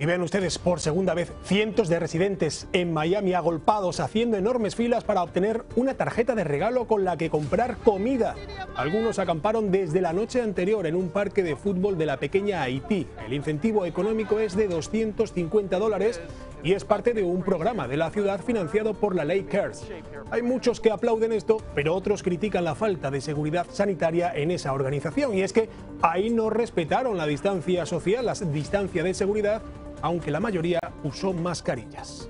Y ven ustedes por segunda vez cientos de residentes en Miami agolpados haciendo enormes filas para obtener una tarjeta de regalo con la que comprar comida. Algunos acamparon desde la noche anterior en un parque de fútbol de la pequeña Haití. El incentivo económico es de 250 dólares y es parte de un programa de la ciudad financiado por la ley CARES. Hay muchos que aplauden esto, pero otros critican la falta de seguridad sanitaria en esa organización. Y es que ahí no respetaron la distancia social, la distancia de seguridad aunque la mayoría usó mascarillas.